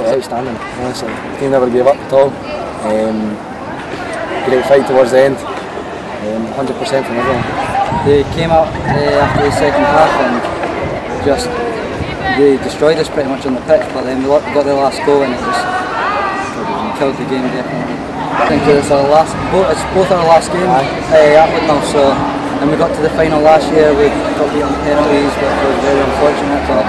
absolutely outstanding. Honestly, the team never gave up at all. Um, great fight towards the end. Um, 100% from everyone. They came out uh, after the second half and just they destroyed us pretty much on the pitch. But then we got the last goal and it just killed the game definitely. I think it's our last, both, it's both our last game uh, at. So and we got to the final last year. We got beat on penalties, which was very unfortunate. But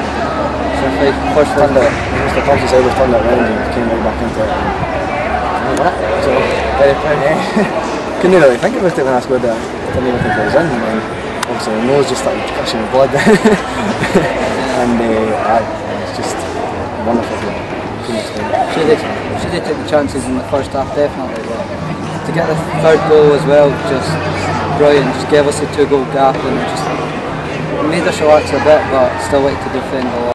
our first fight. it, Mr. Thompson said we've turned it around and came right back into it. And won it. So, very proud. Yeah. Couldn't really think about it when I scored that. Didn't even think it was in. And obviously the nose just started gushing with blood. and uh, it's just wonderful. Couldn't explain it. Should they, should they take the chances in the first half, definitely. But to get the third goal as well, just brilliant. Just gave us a two goal gap and just made us relax a bit, but still like to defend a lot.